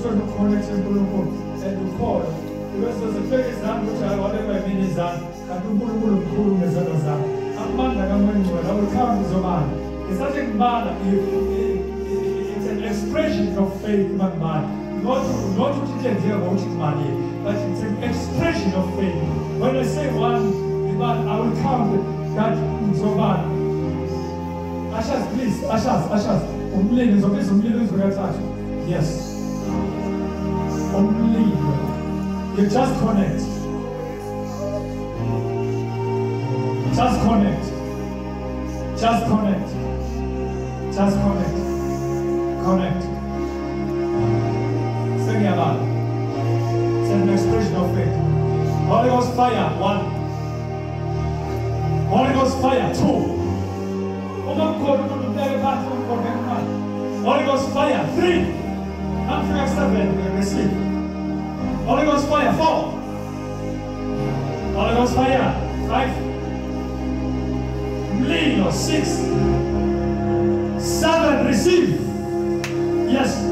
utshona ukukhonekta unkulunkulu and because zifike izandla ukuthi hayi wabekwa yimini izandla kanti unkulunkulu mkhulu ngezandla zakho amandla kamangcwele awulikhambi zobala ngesathi ngibala it's an expression of faith mangibala not not ukuthi into enzeka ngokuthi ngibalile but it's an expression of faith when i say one ngibala i will count that ngizobala Ushers, please, izwi kathathu. Yes. Umlilo. You just connect. Just connect. Just connect. Just connect. Connect. Sing it out. It's an expression of faith. Holy Ghost fire, one. Holy Ghost fire, two. Oh Ngemali. Holy Ghost fire, three. Amfika seven, we receive. Holy Ghost fire, four. Holy Ghost fire, five. Mlilo, six. Seven, receive. Yes.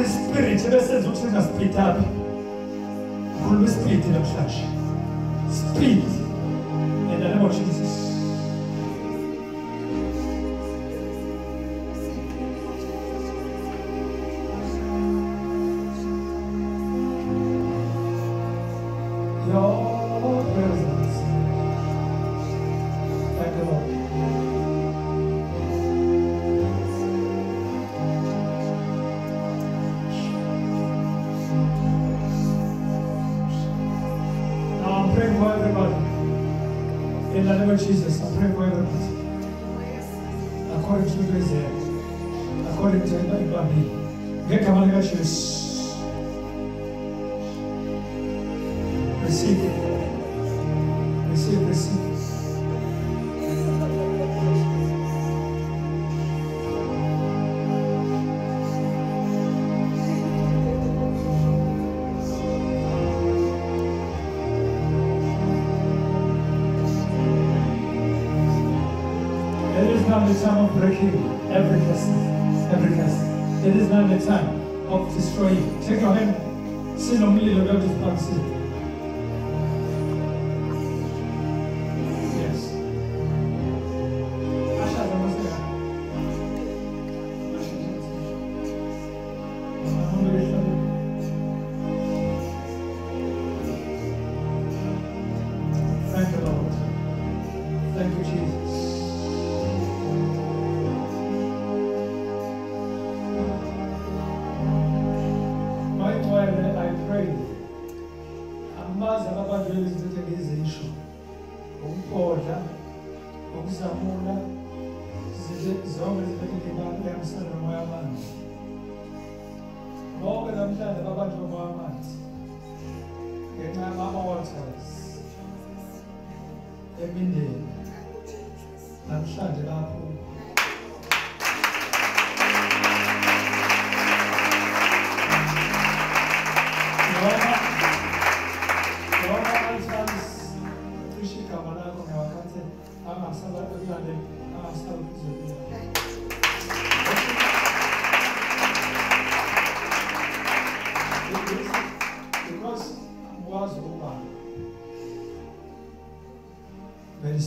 Every spirit ebesenza ukuthi singasplit up. Khuluma ispeed namhlanje. Speed. In the name of Jesus. serão rebeldes para si.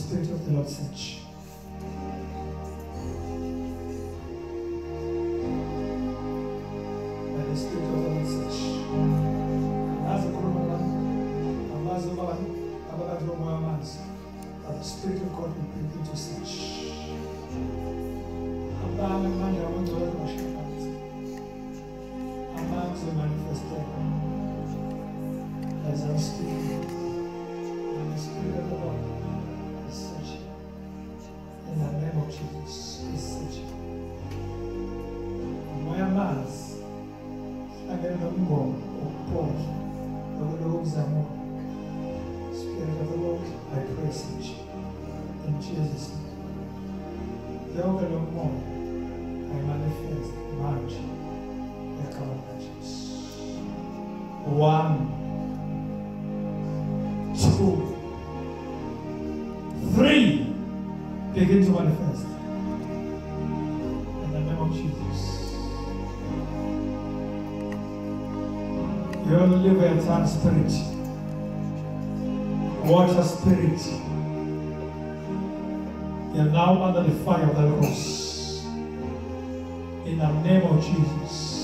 Spirit of the Lord search. begin to manifest. In the name of Jesus. You only live a time spirit, water spirit. You are now under the fire of the cross. In the name of Jesus.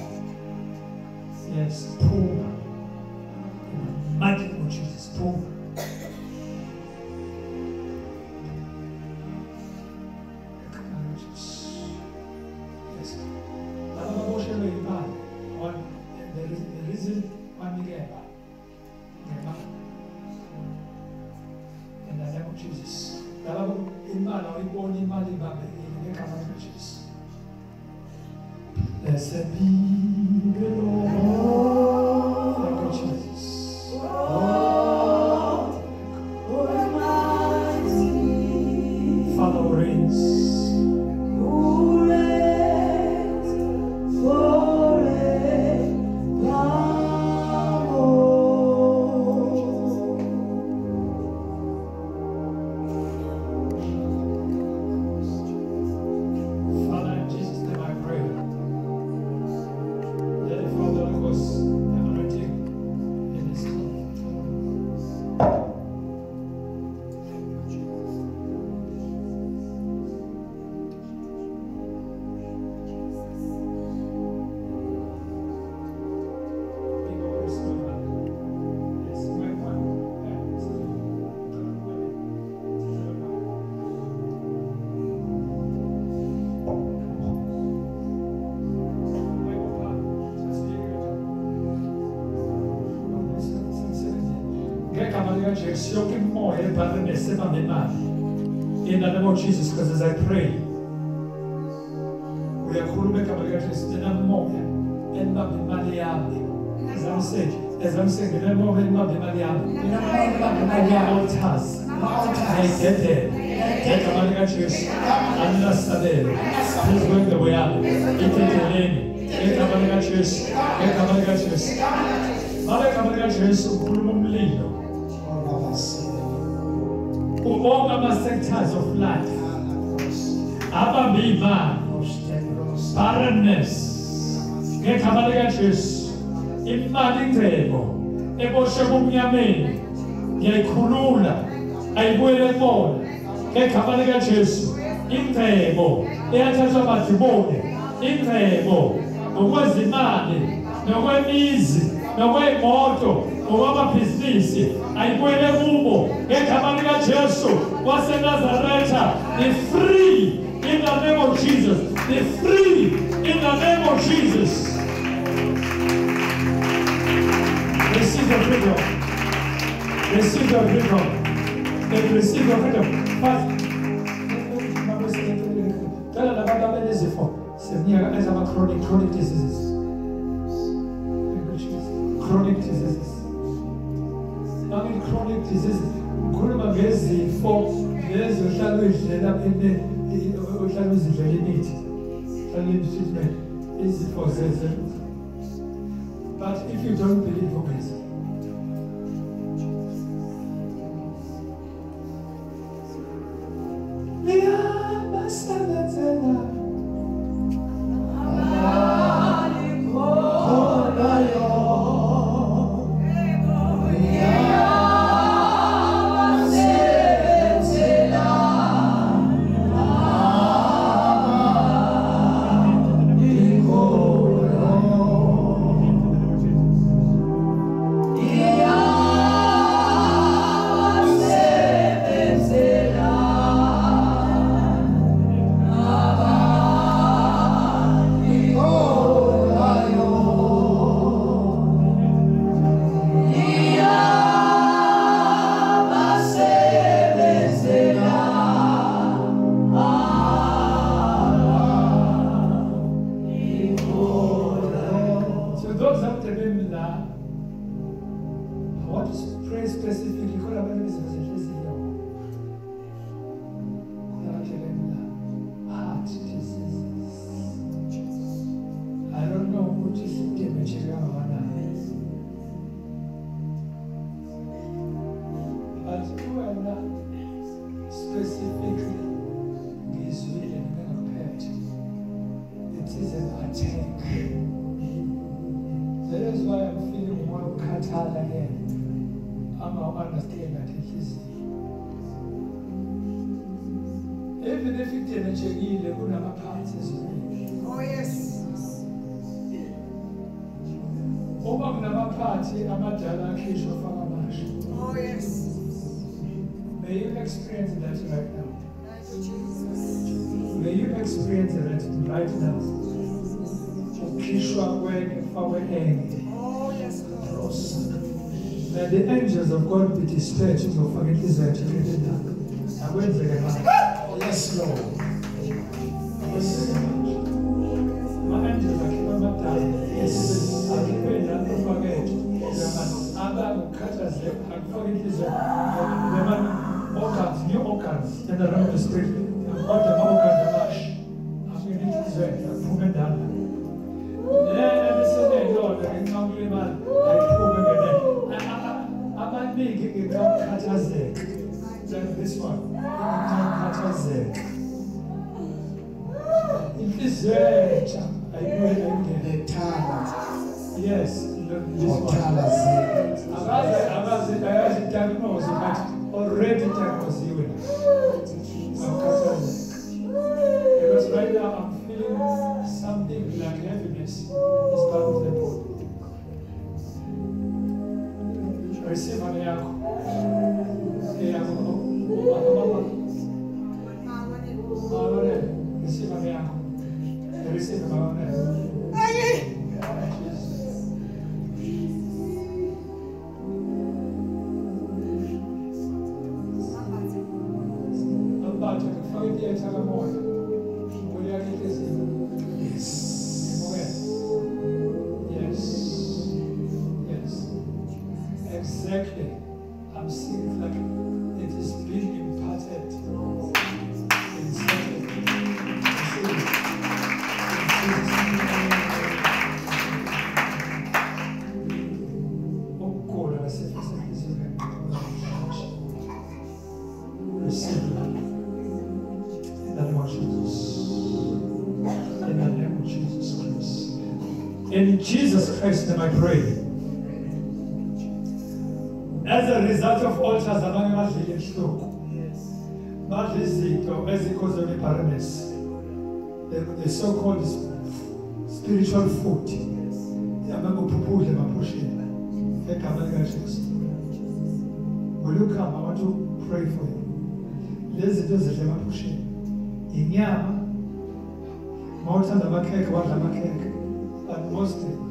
likajesu yonke imoya ebhalwe nesebambe imali in the name of jesus because as i pray uyakhuluma egama likajesu nina moya elibambe imali yami as i'm saying as i'm saying nina moya elibambe imali yami altars ayidedele ngegama likajesu aninasabele phezu yami ithetheleni ngegama likajesu ngegama likajesu Mala egama likajesu ukhuluma umlilo ubonga ama-sectors of life. Abambe iy'mali barrenness. Ngegama likajesu imali ingcebo eboshe bumnyameni ngiyayikhulula ayibuyele kubona ngegama likajesu ingcebo eyathathwa badibone ingcebo ngokwezimali nokwemizi nokwey'moto ngokwamabhizinisi ayibuyele kubo ngegama likajesu wasenazaretha i-free in the name of jesus i-free in the name of jesus. Receive your freedom. Receive your freedom. Receive your freedom. First, Tell nabantu abanezifo ezama-chronic chronic diseases. Chronic diseases lezi ohlala uyidlela ohlala uzidlela imithi ohlala treatment izifo zeze but if you don't believe ungeza the angels of God be dispatched uzofaka inhliziyo yakhe ndawo. Akwenzeke. Yes, Lord. Manje. Ama-angels akhipha amadala. Akhiphe njalo ufakethe. Abakukhathazeka akufake inhliziyo. Lemana organs, new organs in the realm of the spirit. Ama-organs ukukhathazeka inhliziyo entsha ayibuye nethanda yes ngokuthalazeka akaze akaze ayazi diagnose but already diagnosed Abathi kufaka ithetha kamoya. Moya yakhe inhliziyo. I pray. As a result of altars abanye badlile inhloko. Badla izinto ezikhoze barrenness. The, the so-called spiritual food. Yamangophuphudle emaphusheni. Egama likaJesu. Will you come? I want to pray for you. Lezi zinto zidla emaphusheni. Inyama, mawuthanda amakhekhe wadla amakhekhe but mostly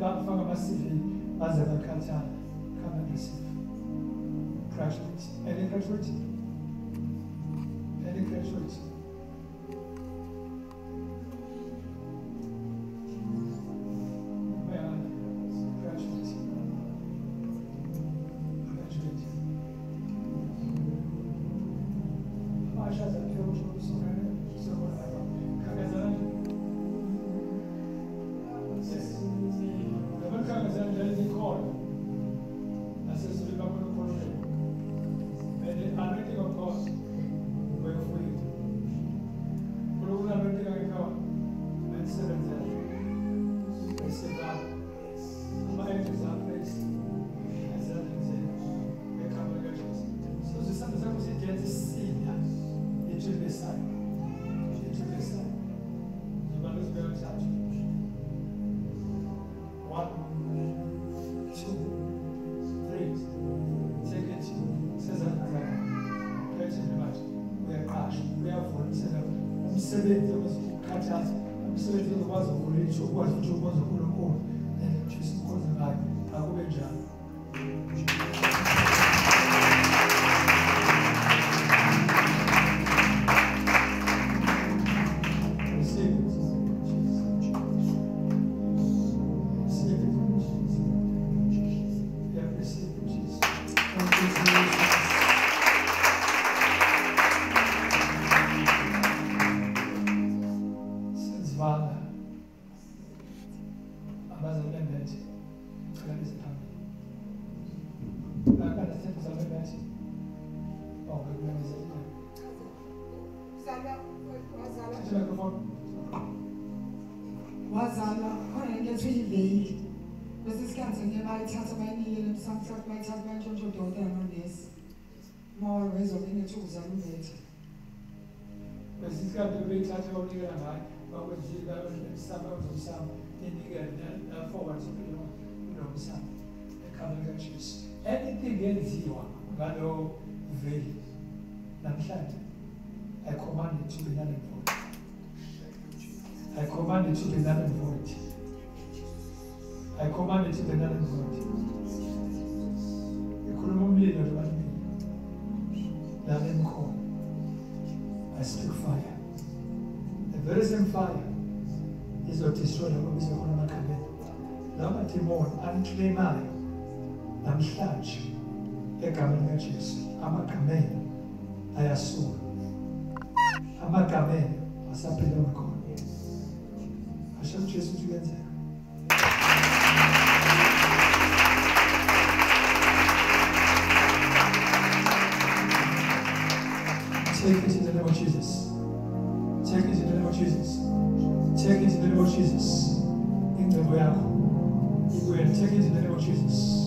sebafaka ama-cv baze bakhathala come and receive graduate any graduate chazi umsebenzi ezokwazi ukurisha ukwazi ukuthi ukwazi ukulokola and Jesus ukhonze ngayo akube njalo emsamo ozomsamo. Inikele forward sokulo kulomsamo. Ekhaya kaJesu. Anything yenziwa ngalo veli namhlanje I command it to be null and void. I command it to be null and void. I command it to be null and void. Ikhuluma umlilo lebalimi. Lana emkhona. I speak fire. The very same fire izodestroy labo besekhona emakhabeni. Lawo mademoni aniclaimayo namhlanje egameni kaJesu amagameni ayasuka. Amagameni asaphelelwa khona. Asho uJesu ukuthi kuyenzeka. Take it in the name of Jesus. It in the name of Jesus.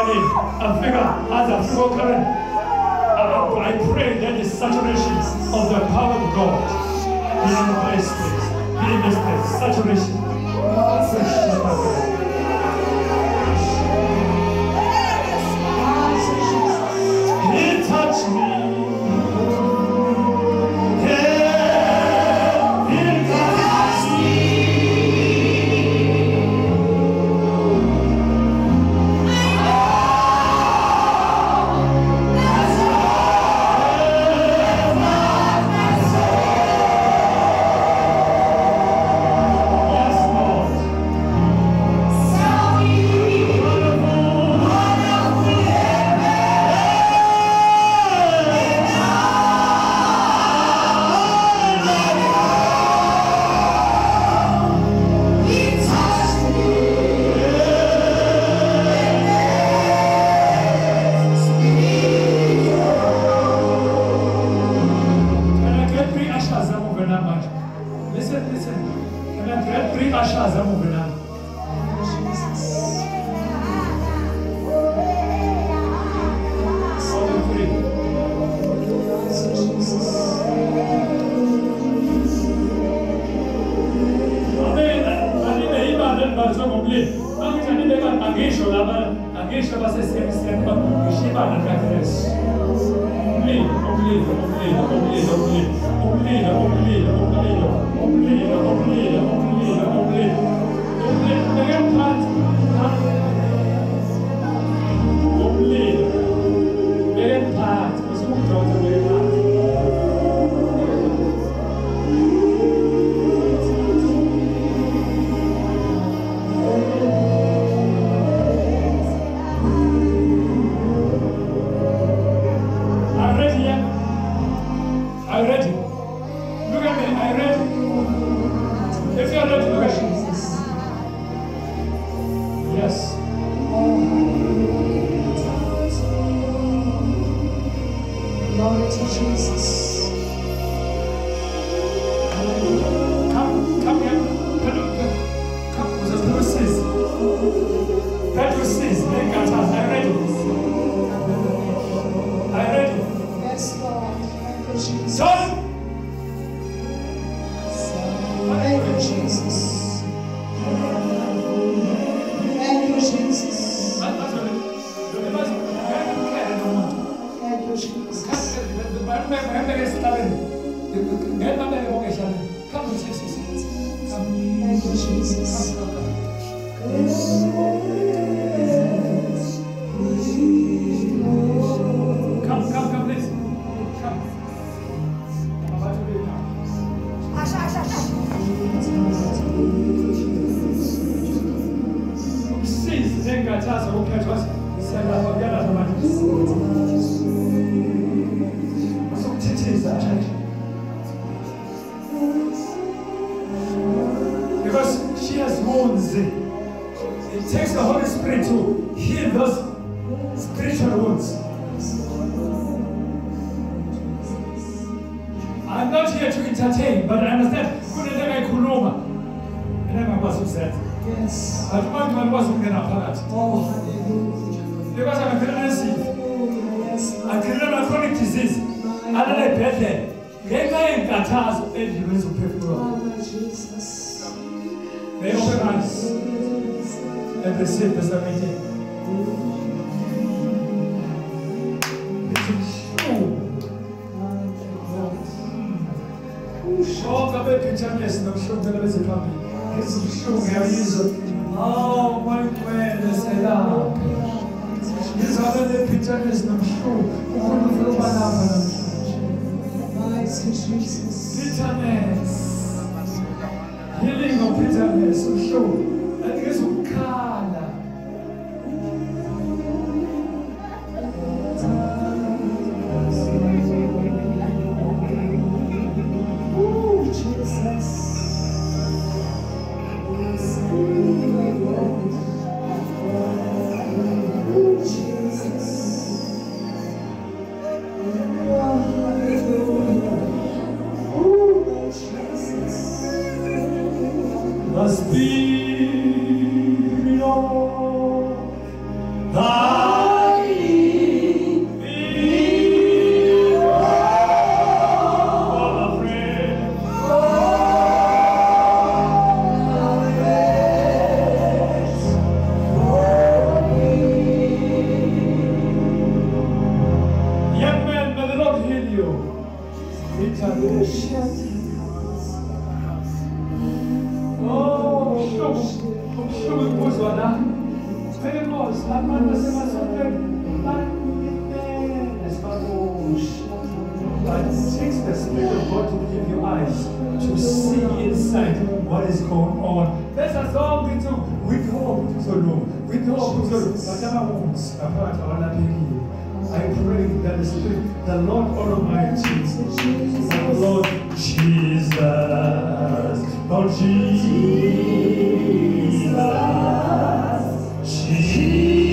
current, Africa as a flow. I pray that the saturation of the power of God be in this place, be in this place, saturation. Saturation. touch me. Deixa você sempre jeden serwa, już nie de na tak jest. obliga, obliga, obliga, obliga, obliga, obliga. Bonke abephethanes nobuhlungu beziphambili. Ngezibuhlungu yayizwa. Oh, mayikwele selapha. Ngizabe nephethanes nobuhlungu. uNkulunkulu ubalapha namhlanje. Bitterness. Healing of. Andingezukukhala. Ooh, zonke insuku with hope with hope. But ababunzi ngaphakathi abalaphekile. I pray that the Spirit, the Lord Almighty, the Lord Jesus, Lord Jesus, Jesus,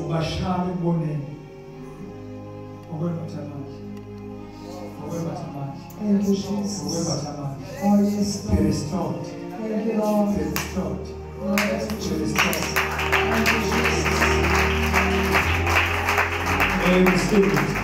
ungashaya emboneni ngokwembatha amandla ngokwembatha amandla ngokwembatha amandla be restored be restored be restored Amen. Stevens.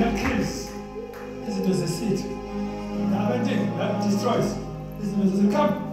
that kills. Yes, it was a seed. That destroys. This was a Come.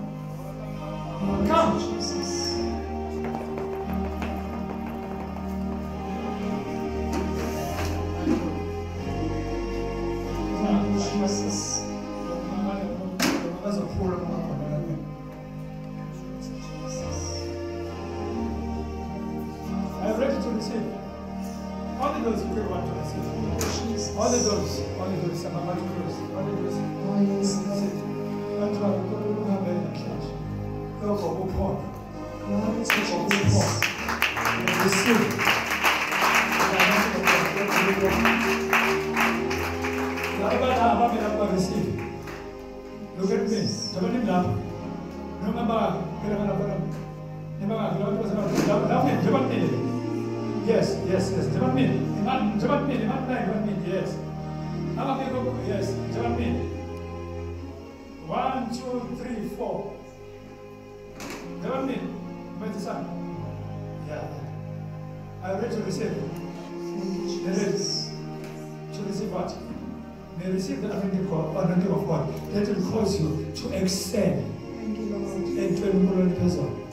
They receive the anointing of God. That will cause you to excel and to emulate person.